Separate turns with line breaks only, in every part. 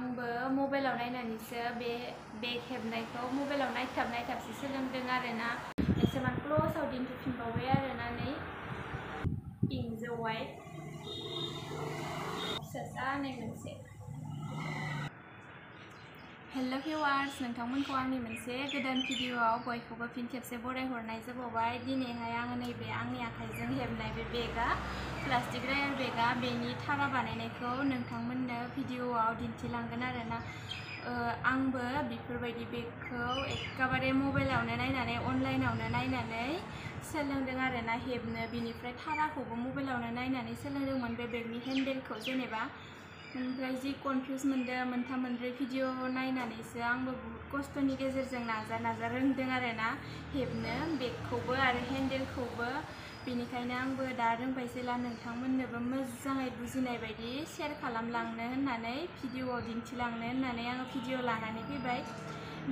आंबो मबाइलाव नायनानैसो बे बेग हेबनायखौ मबाइलाव नायथाब नायथाबसो सोलोंदों आरोना एसेबां क्ल'सआव दिन्थिफिनबावबाय आरोना नै पिंक जो वाइट फिसा जानाय मोनसे हेल' भिवार्स नोंथांमोनखौ आंनि मोनसे गोदान भिडिअआव बयखौबो फिन खेबसे बरायहरनाय जाबावबाय। दिनैहाय आङो नैबे बेगा प्लास्टिक रायार बेगा बेनि थारा बानायनायखौ नोंथांमोननो भिडिअआव दिन्थिलांगोन आरोना। आंबो बेफोरबायदि बेगखौ एखेबारे मबाइलावनो नायनानै, अनलाइनावनो नायनानै सोलोंदों आरोना हेबनो। बिनिफ्राय थाराखौबो मबाइलावनो नायनानै जेनेबा ओमफ्राय जि कनफिउस मोनदों मोनथाम मोनब्रै भिडिअ नायनानैसो आंबो बुहुत खस्थ'नि गेजेरजों नाजा नाजा रोंदों आरोना हेबनो, बेगखौबो आरो हेन्देलखौबो। बेनिखायनो आंबो दा रोंबाय जेला नोंथांमोननोबो मोजाङै बुजिनाय बायदि शेयार खालामलांनो होननानै, भिडिअआव दिन्थिलांनो होननानै आङो भिडिअ लानानै फैबाय।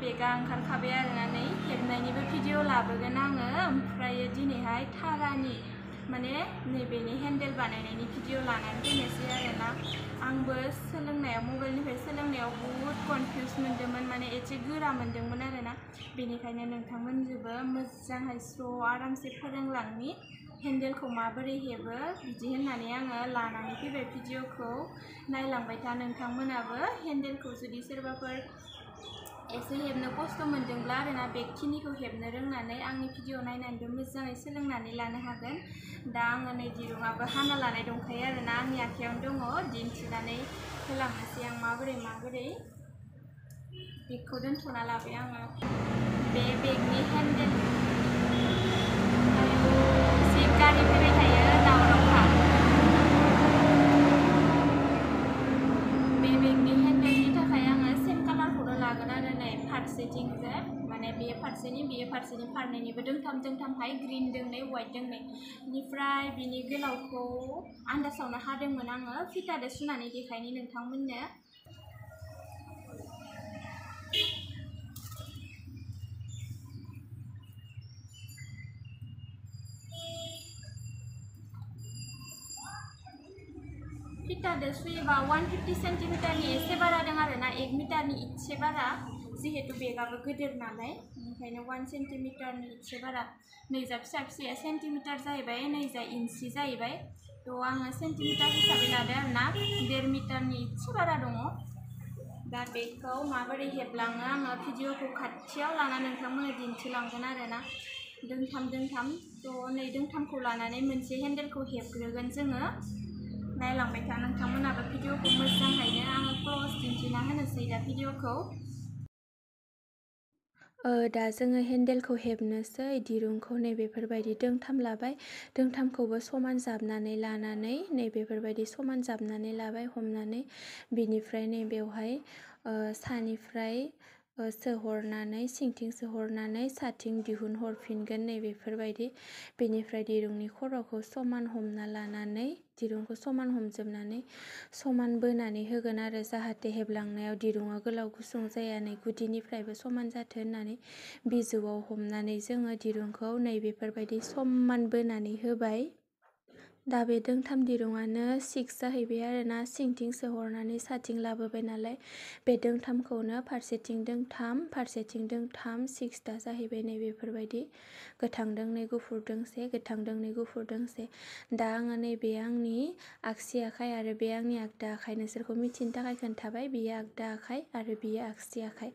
बेगा ओंखारखाबाय आरोना नै, हेबनायनिबो भिडिअ लाबोगोन आङो। ओमफ्राय दिनैहाय थारानि माने नैबेनि हेन्देल बानायनायनि भिडिअ लानानै फैनोसै आरोना। आंबो सोलोंनायाव मबाइलनिफ्राय सोलोंनायाव बुहुद कनफिउस मोन्दोंमोन, माने एसे गोरा मोन्दोंमोन आरोना। बेनिखायनो नोंथांमोनजोंबो मोजाङै स्र' आरामसे फोरोंलांनि हेन्देलखौ माबोरै हेबो बिदि होननानै आङो लानानै फैबाय भिडिअखौ नायलांबाय था। नोंथांमोनाबो हेन्देलखौ जुदि सोरबाफोर एसे हेबनो खस्थ' मोन्दोंब्ला आरोना बेखिनिखौ हेबनो रोंनानै आंनि भिडिअ नायनानैबो मोजाङै सोलोंनानै लानो हागोन दा आङो नै दिरुङाबो हाना लानाय दंखायो आरोना आंनि आखायावनो दङ दिन्थिनानै होलांनोसै आं माबोरै माबोरै बेगखौ दोनथ'ना लाबाय आङो बे बेगनि हेन्देल जि गारि फैबाय थायो दावरावखा फारसेथिंजे माने बे फारसेनि बेयो फारसेनि फारनैनिबो दोंथाम दोंथामहाय ग्रिन दोंनै वाइट दोंनै बेनिफ्राय बिनि गोलावखौ आन्दासावनो हादोंमोन आङो फिटादो सुनानै देखायनि नोंथांमोननो फिटादो सुयोबा वान फिफ्टि सेन्टिमिटारनि एसे बारा दं आरोना एक मिटारनि इसे बारा जिहेतु बेगाबो गिदिर नालाय ओंखायनो वान सेन्टिमिटारनि इसे बारा नैजा फिसा फिसाया सेन्टिमिटार जाहैबाय नैजा इन्सि जाहैबाय थ' आङो सेन्टिमिटार हिसाबै लादो आरोना देर मिटारनि इसे बारा दङ दा बेखौ माबोरै हेबलाङो आङो भिडिअखौ खाथियाव लाना नोंथांमोननो दिन्थिलांगोन आरोना दोंथाम दोंथाम थ' नै दोंथामखौ लानानै मोनसे हेन्देलखौ हेबग्रोगोन जोङो नायलांबाय था नोंथांमोनाबो भिडिअखौ मोजाङैनो आङो क्ल'ज दिन्थिना होनोसै दा भिडिअखौ दा जोङो हेन्देलखौ हेबनोसै, दिरुंखौ नैबेफोरबायदि दोंथाम लाबाय। दोंथामखौबो समान जाबनानै लानानै नैबेफोरबायदि समान जाबनानै लाबाय, हमनानै। बिनिफ्राय नैबेवहाय सानिफ्राय सोहरनानै, सिंथिं सोहरनानै साथिं दिहुनहरफिनगोन नै बेफोरबायदि। बेनिफ्राय दिरुंनि खर'खौ समान हमना लानानै, दिरुंखौ समान हमजोबनानै समान बोनानै होगोन आरो जाहाथे हेबलांनायाव दिरुङा गोलाव गुसुं जाया, नै गुदिनिफ्रायबो समान जाथों होननानै बिजौआव हमनानै जोङो दिरुंखौ नै बेफोरबायदि समान बोनानै होबाय। दा बे दोंथाम दिरुङानो सिक्स जाहैबाय आरोना। सिंथिं सोहरनानै साथिं लाबोबाय नालाय। बे दोंथामखौनो फारसेथिं दोंथाम फारसेथिं दोंथाम सिक्सथा जाहैबाय नै बेफोरबायदि। गोथां दोंनै गुफुर दोंसे गोथां दोंनै गुफुर दोंसे दा आङो नैबे आंनि आगसि आखाइ आरो बे आंनि आगदा आखाइ, नोंसोरखौ मिथिनो थाखाय खोन्थाबाय, बियो आगदा आखाइ आरो बियो आगसि आखाइ।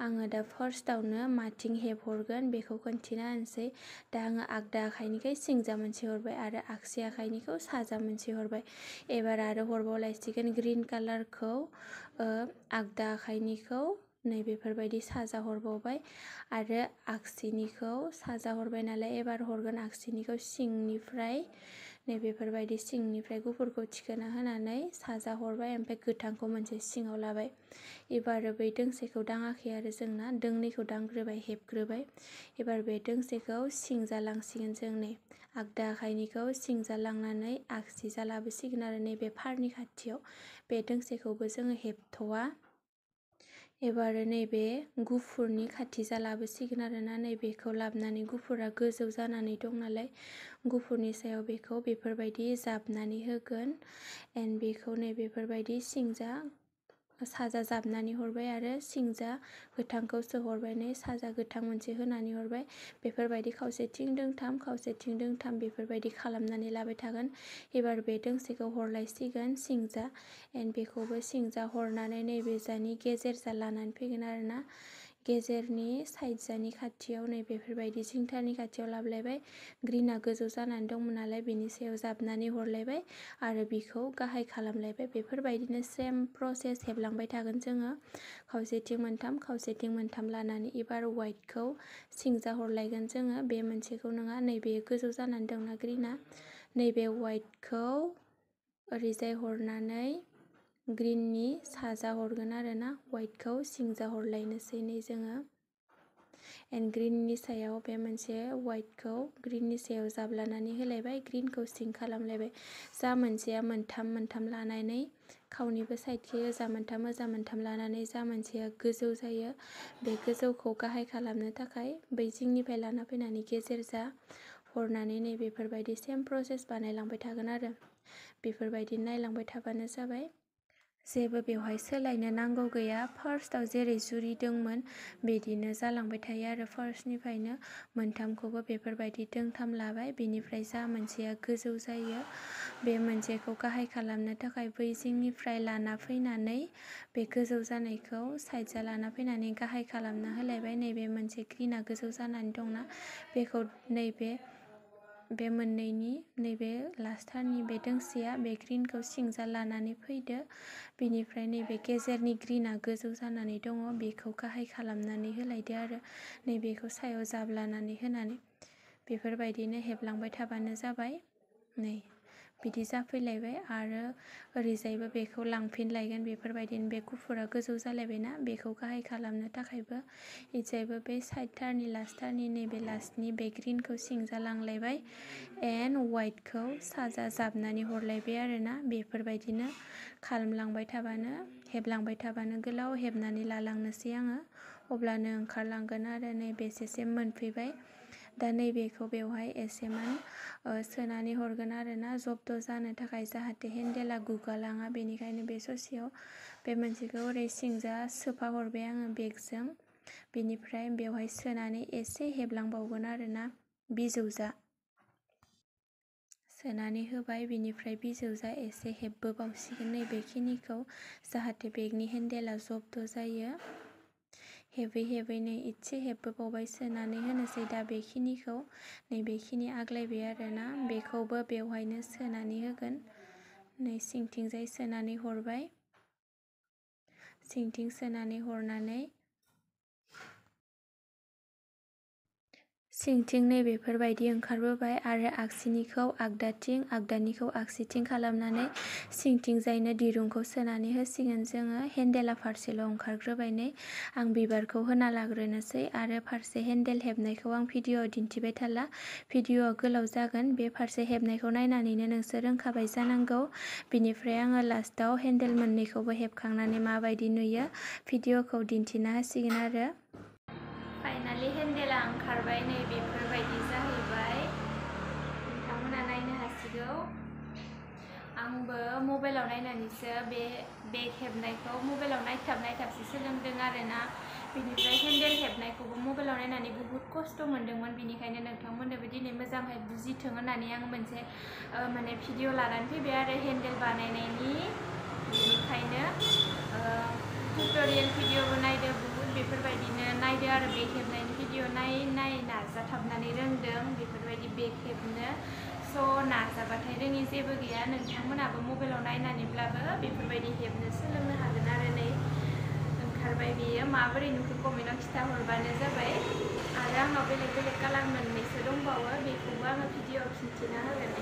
आङो दा फार्स्टआवनो माथिं हेबहरगोन, बेखौ खोन्थिना होनोसै। दा आङो आगदा आखाइनिखाय सिंजा मोनसे हरबाय आरो आगसि आखाइनिखौ साजा मोनसे हरबाय एबार आरो हरबावलायसिगोन ग्रिन कालारखौ आगदा आखाइनिखौ नै बेफोरबायदि साजा हरबावबाय आरो आगसिनिखौ साजा हरबाय नालाय एबार हरगोन आगसिनिखौ सिंनिफ्राय नै बेफोरबायदि सिंनिफ्राय गुफुरखौ थिखोना होनानै साजा हरबाय ओमफ्राय गोथांखौ मोनसे सिङाव लाबाय एबार बै दोंसेखौ दाङाखै आरो जोंना दोंनैखौ दांग्रोबाय हेबग्रोबाय एबार बे दोंसेखौ सिं जालांसिगोन जों नै आगदा आखाइनिखौ सिं जालांनानै आगसि जालाबोसिगोन आरो नैबे फारनि खाथियाव बे दोंसेखौबो जोङो हेबथ'वा एबार नैबे गुफुरनि खाथि जालाबोसिगोन आरोना नैबेखौ लाबोनानै गुफुरा गोजौ जानानै दं नालाय गुफुरनि सायाव बेखौ बेफोरबायदि जाबनानै होगोन एन्ड बेखौ नै बेफोरबायदि सिंजा साजा जाबनानै हरबाय आरो सिंजा गोथांखौ सोहरबाय साजा गोथां मोनसे होनानै हरबाय। बेफोरबायदि खावसेथिं दोंथाम खावसेथिं दोंथाम बेफोरबायदि खालामनानै लाबाय थागोन। एबार बे दोंसेखौ हरलायसिगोन सिंजा। एन्ड बेखौबो सिंजा हरनानै नैबे जानि गेजेर जा लानानै फैगोन आरोना। गेजेरनि साइड जानि खाथियाव नै बेफोरबायदि जिंथारनि खाथियाव लाबोलायबाय ग्रिना गोजौ जानानै दंमोन नालाय बेनि सायाव जाबनानै हरलायबाय आरो बिखौ गाहाय खालामलायबाय बेफोरबायदिनो सेम प्रसेस हेबलांबाय थागोन जोङो खावसेथिं मोनथाम खावसेथिं मोनथाम लानानै एबार वाइटखौ सिंजा हरलायगोन जोङो बे मोनसेखौ नङा नैबे गोजौ जानानै दंना ग्रिना नैबे वाइटखौ ओरैजाय हरनानै ग्रिननि साजा हरगोन आरो ना वाइटखौ सिंजा हरलायनोसै नै जोङो। एन्ड ग्रिननि सायाव बे मोनसे वाइटखौ ग्रिननि सायाव जाब्लानानै होलायबाय ग्रिनखौ सिं खालामलायबाय। जा मोनसेया मोनथाम मोनथाम लानानै खावनैबो साइडखि ओजा मोनथाम ओजा मोनथाम लानानै जा मोनसेया गोजौ जायो, बे गोजौखौ गाहाय खालामनो थाखाय बै लाना फैनानै गेजेर जा हरनानै नै बेफोरबायदि सेम प्रसेस बानायलांबाय थागोन आरो। बेफोरबायदि नायलांबाय थाबानो जाबाय जेबो बेवहाय सोलायनो नांगौ गैया फार्स्टआव जेरै जुरिदोंमोन बिदिनो जालांबाय थायो आरो फार्स्टनिफ्रायनो मोनथामखौबो बेफोरबायदि दोंथाम लाबाय बेनिफ्राय जा मोनसेया गोजौ जायो बे मोनसेखौ गाहाय खालामनो थाखाय बै जिंनिफ्राय लाना फैनानै बे गोजौ जानायखौ साइडजा लाना फैनानै गाहाय खालामना होलायबाय नैबे मोनसे ग्रिना गोजौ जानानै दंना बेखौ नैबे बे मोननैनि नैबे लास्टारनि बे दोंसेया बे ग्रिनखौ सिंजा लानानै फैदो बेनिफ्राय नैबे गेजेरनि ग्रिना गोजौ जानानै दङ बेखौ गाहाय खालामनानै होलायदो आरो नैबेखौ सायाव जाब्लानानै होनानै बेफोरबायदिनो हेबलांबाय थाबानो जाबाय नै बिदि जाफैलायबाय आरो ओरैजायबो बेखौ लांफिनलायगोन बेफोरबायदिनो बे गुफुरा गोजौ जालायबायना बेखौ गाहाय खालामनो थाखायबो इजायबो बे साइड थारनि लास्ट थारनि नैबे लास्टनि बे ग्रिनखौ सिंजा लांलायबाय एन्ड वाइटखौ साजा जाबनानै हरलायबाय आरोना बेफोरबायदिनो खालामलांबाय थाबानो हेबलांबाय थाबानो गोलाव हेबनानै लालांनोसै आङो अब्लानो ओंखारलांगोन आरो नैबेसेसिम मोनफैबाय दा नैबेखौ बेवहाय एसेमान सोनानै हरगोन आरोना जब्द जानो थाखाय जाहाथे हेन्देला गुगालाङा बेनिखायनो बे ससेयाव बे मोनसेखौ ओरै सिंजा सोफा हरबाय आङो बेगजों बेनिफ्राय बेवहाय सोनानै एसे हेबलांबावगोन आरोना बिजौजा सोनानै होबाय बिनिफ्राय बिजौजा एसे हेबबोबावसिगोन नैबेखिनिखौ जाहाथे बेगनि हेन्देला जब्द जायो हेबै हेबै नै इसे हेबबोबावबाय सोनानै होनोसै दा बेखिनिखौ नैबेखिनि आग्लायबाय आरोना बेखौबो बेवहायनो सोनानै होगोन नै सिंथिंजाय सोनानै हरबाय सिंथिं सोनानै हरनानै सिंथिं नै बेफोरबायदि ओंखारबोबाय आरो आगसिनिखौ आगदाथिं आगदानिखौ आगसिथिं खालामनानै सिंथिंजायनो दिरुंखौ सोनानै होसिगोन। जोङो हेन्देला फारसेल' ओंखारग्रोबाय नै आं बिबारखौ होना लाग्रोनोसै आरो फारसे हेन्देल हेबनायखौ आं भिडिअ'आव दिन्थिबाय थाला। भिडिअ'आ गोलाव जागोन। बे फारसे हेबनायखौ नायनानैनो नोंसोर रोंखाबाय जानांगौ। बिनिफ्राय आङो लास्टआव हेन्देल मोननैखौबो हेबखांनानै माबायदि नुयो भिडिअ'खौ दिन्थिना होसिगोन आरो फाइनालि हेन्देला ओंखारबाय नै बेफोरबायदि जाहैबाय। नोंथांमोना नायनो हासिगौ। आंबो मबाइलाव नायनानैसो बे बेग हेबनायखौ मबाइलाव नायथाब नायथाबसो सोलोंदों आरोना। बेनिफ्राय हेन्देल हेबनायखौबो मबाइलाव नायनानै बुहुत खस्थ' मोन्दोंमोन। बेनिखायनो नोंथांमोननोबो दिनै मोजाङै बुजिथों होननानै आं मोनसे माने भिडिअ लानानै फैबाय आरो हेन्देल बानायनायनि। बेनिखायनो टिउटरियेल भिडिअबो नायदो बेफोरबायदिनो नायदो आरो बेग हेबनायनि भिडिअ नाय नाय नाजाथाबनानै रोंदों बेफोरबायदि बेग हेबनो स' नाजाबाथाय रोङि जेबो गैया नोंथांमोनाबो मबाइलाव नायनानैब्लाबो बेफोरबायदि हेबनो सोलोंनो हागोन आरो नै ओंखारबाय बेयो माबोरै नुखो कमेन्टआव खिन्थाहरबानो जाबाय आरो आंनाव बेलेग बेलेग कालार मोननैसो दंबावो बेखौबो आङो भिडिअआव खिन्थिना होगोन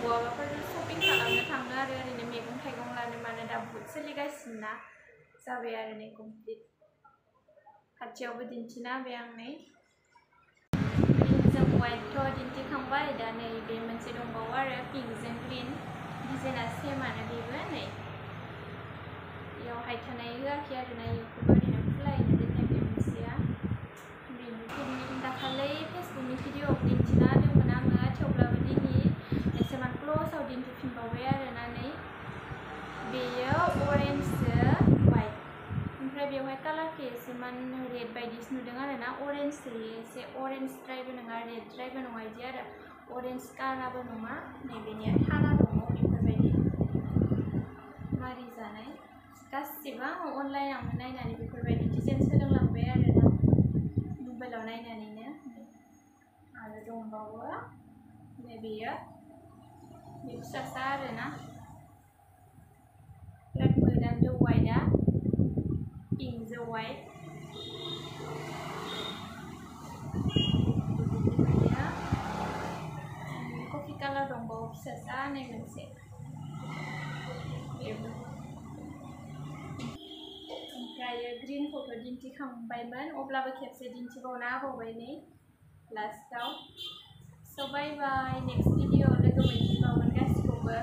बहाबाफोर शपिं खालामनो थांनो आरो ओरैनो मैगं थाइगं लानो मानो दा बुहुद सोलिगासिनो ना जाबाय आरो नै कमप्लिट खाथियावबो दिन्थिना होबाय आं नै ग्रिनजों वाइटथ' दिन्थिखांबाय दा नै बे मोनसे दंबावो आरो पिंकजों ग्रिन डिजाइना सेमानो बेबो नै बेयावहाय थानाय होआखै आरो ना बेखौबो ओरैनो खुलायैनो दोननाय बे मोनसेया बेनिफ्राय दाखालै फेसबुकनि भिडिअआव दिन्थिना होदोंमोन आङो थेवब्लाबो दिनै एसेमान क्ल'सआव दिन्थिफिनबावबाय आरोना नै बेयो अरेन्जजों वाइट बर्थमान रेड बायदिसो नुदों आरो ना अरेन्ज एसे अरेन्जद्रायबो नङा रेडद्रायबो नङा बिदि आरो अरेन्ज कालारबो नङा नैबेनिया थाला दङ बेफोरबायदि मारि जानाय गासिबो आङो अनलाइनावनो नायनानै बेफोरबायदि डिजाइन सोलोंलांबाय आरो ना मबाइलाव नायनानैनो आरो दंबावो नै बेयो बे फिसासा आरो ना black mode end वाइटआ पिंकजों white coffee colour दंबावो फिसासा नै मोनसे बेबो ओमफ्रायो ग्रिनखौथ' दिन्थिखांबायमोन अब्लाबो खेबसे दिन्थिबावना होबावबाय नै लास्टआव स' बाय बाय नेक्स्ट भिडिअ लोगो मोनफिनबावगोन गासिखौबो